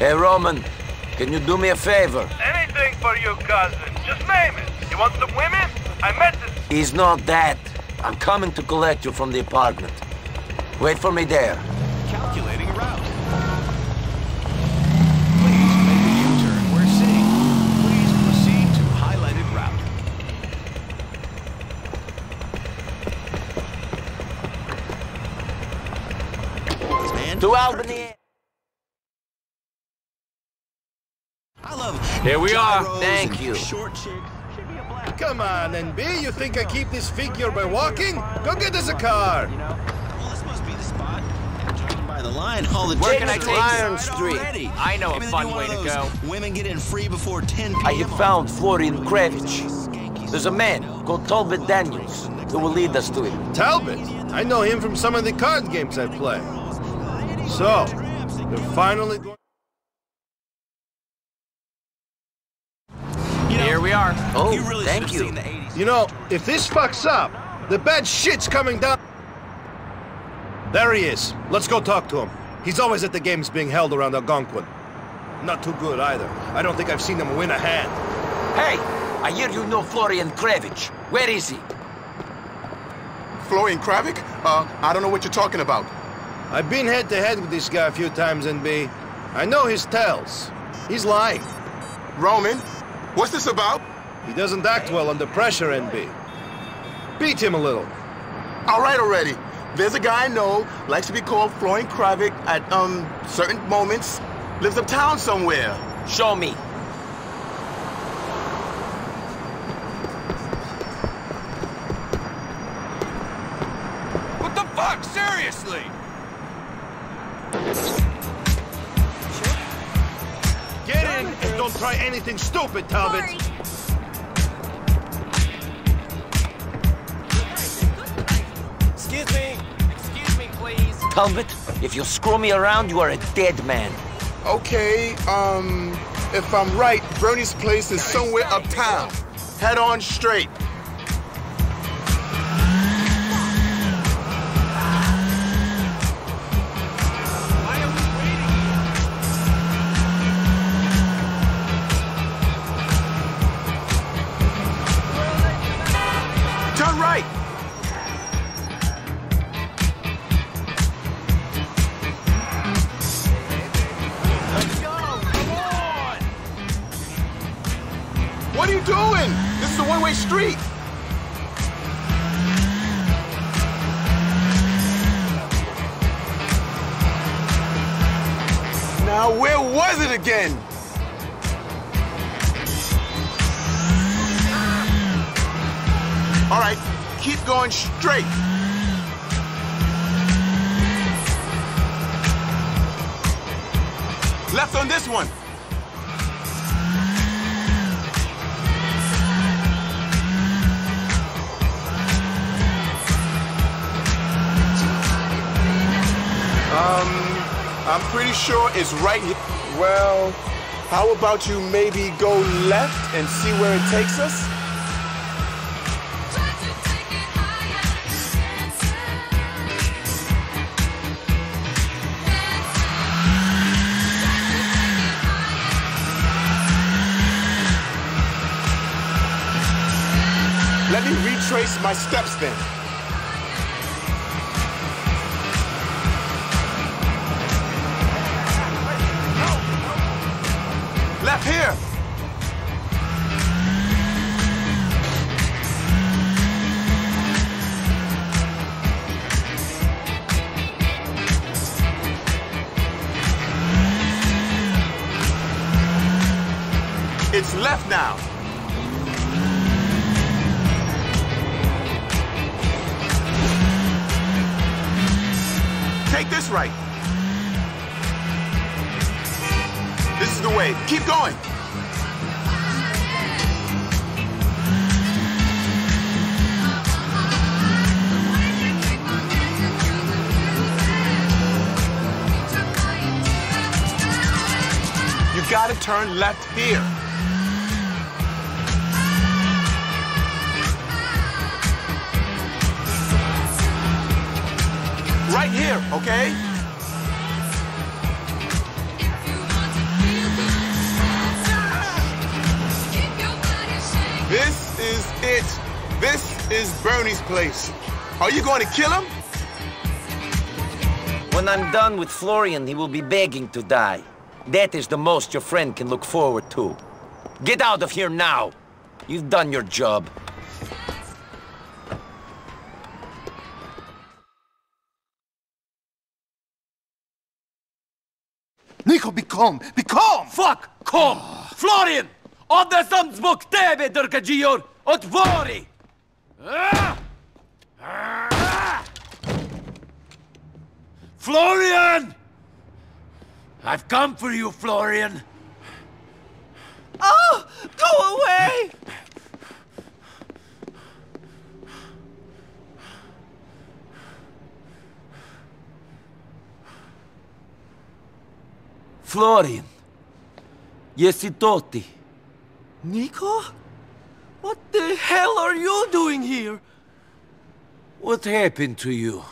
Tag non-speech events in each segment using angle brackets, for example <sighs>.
Hey, Roman, can you do me a favor? Anything for you, cousin. Just name it. You want some women? I met this... He's not that. I'm coming to collect you from the apartment. Wait for me there. Calculating route. Please make a U-turn where city. Please proceed to highlighted route. Man, To Albany. I love Here we are. Thank you. Short chicks. Should be a black. Come on, NB, you think I keep this figure by walking? Go get us a car! You know? Well, this must be the spot. Judging by the line, all the Where can I are take inside Iron Street? already. I know a Maybe they fun way to go. Women get in free before 10 p.m. I have found Florian Cravic. There's a man called Talbot Daniels who will lead us to him. Talbot! I know him from some of the card games I play. So, you're finally going... Here we are. Oh, you really thank you. seen the 80s. You know, if this fucks up, the bad shit's coming down... There he is. Let's go talk to him. He's always at the games being held around Algonquin. Not too good either. I don't think I've seen him win a hand. Hey, I hear you know Florian Cravic. Where is he? Florian Cravic? Uh, I don't know what you're talking about. I've been head-to-head with this guy a few times, NB. I know his tells. He's lying. Roman, what's this about? He doesn't act well under pressure, NB. Beat him a little. All right already. There's a guy I know, likes to be called Florian Cravic at, um, certain moments. Lives uptown somewhere. Show me. What the fuck? Seriously? Don't try anything stupid, Talbot. Excuse me. Excuse me, please. Talbot, if you screw me around, you are a dead man. Okay, um, if I'm right, Bernie's place is somewhere uptown. Head on straight. Street. Now, where was it again? All right, keep going straight. Left on this one. I'm pretty sure it's right here. Well, how about you maybe go left and see where it takes us? Let me retrace my steps then. Left now. Take this right. This is the way. Keep going. You gotta turn left here. right here, okay? This is it. This is Bernie's place. Are you going to kill him? When I'm done with Florian, he will be begging to die. That is the most your friend can look forward to. Get out of here now. You've done your job. Niko, be calm! Be calm! Fuck! Kom! Florian! Oddesam zbog tebe, drgađijor! Otvori! Florian! I've come for you, Florian! Oh, go away! Florian! Yesitoti! Niko? What the hell are you doing here? What happened to you?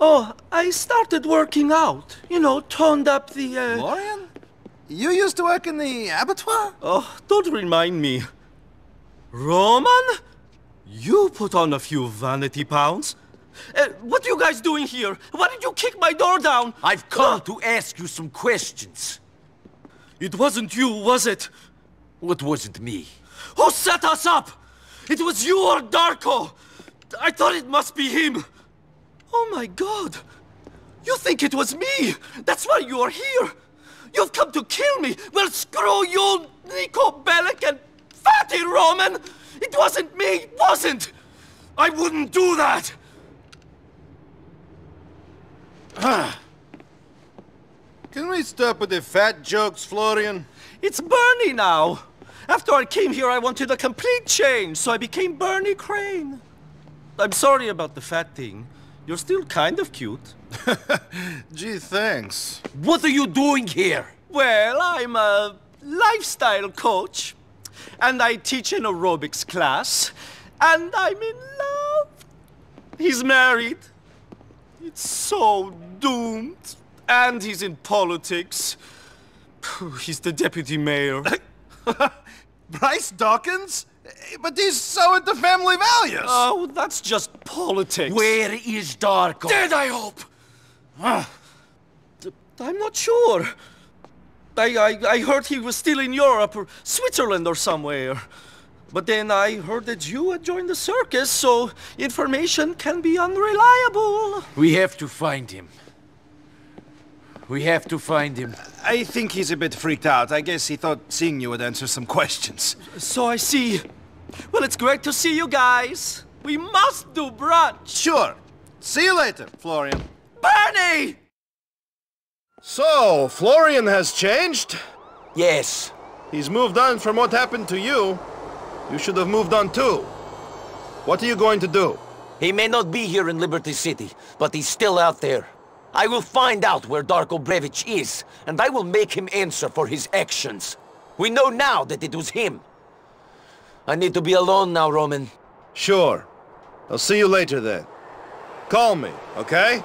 Oh, I started working out. You know, toned up the, uh... Florian? You used to work in the abattoir? Oh, don't remind me. Roman? You put on a few vanity pounds. Uh, what are you guys doing here? Why did you kick my door down? I've come to ask you some questions. It wasn't you, was it? What wasn't me? Who set us up? It was you or Darko. I thought it must be him. Oh my god. You think it was me? That's why you are here. You've come to kill me. Well, screw you, Niko Bellic and Fatty Roman. It wasn't me, it wasn't. I wouldn't do that. <sighs> Can we stop with the fat jokes, Florian? It's Bernie now. After I came here, I wanted a complete change, so I became Bernie Crane. I'm sorry about the fat thing. You're still kind of cute. <laughs> Gee, thanks. What are you doing here? Well, I'm a lifestyle coach, and I teach an aerobics class, and I'm in love. He's married. It's so doomed. And he's in politics. He's the deputy mayor. <laughs> Bryce Dawkins? Eh, but he's so into family values. oh, that's just politics. Where is Darko? Dead, I hope. Ah. i'm not sure. I, I, I heard he was still in Europe or Switzerland or somewhere. But then I heard that you had joined the circus, so information can be unreliable. We have to find him. We have to find him. I think he's a bit freaked out. I guess he thought seeing you would answer some questions. So I see. Well, it's great to see you guys. We must do brunch. Sure. See you later, Florian. Bernie! So, Florian has changed? Yes. He's moved on from what happened to you. You should have moved on too. What are you going to do? He may not be here in Liberty City, but he's still out there. I will find out where Darko Brevic is, and I will make him answer for his actions. We know now that it was him. I need to be alone now, Roman. Sure. I'll see you later then. Call me, okay?